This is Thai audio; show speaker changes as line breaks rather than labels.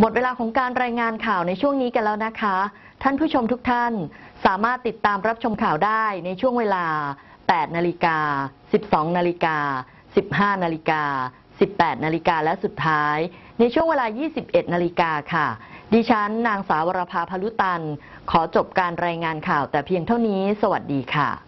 หมดเวลาของการรายงานข่าวในช่วงนี้กันแล้วนะคะ ท่านผู้ชมทุกท่านสามารถติดตามรับชมข่าวได้ในช่วงเวลา 8 นาฬิกา 12 นาฬิกา 15 นาฬิกา 18 นาฬิกาและสุดท้าย ในช่วงเวลา 21 นาฬิกาค่ะ ดิฉันนางสาวรภาพลุตัน ขอจบการรายงานข่าวแต่เพียงเท่านี้ สวัสดีค่ะ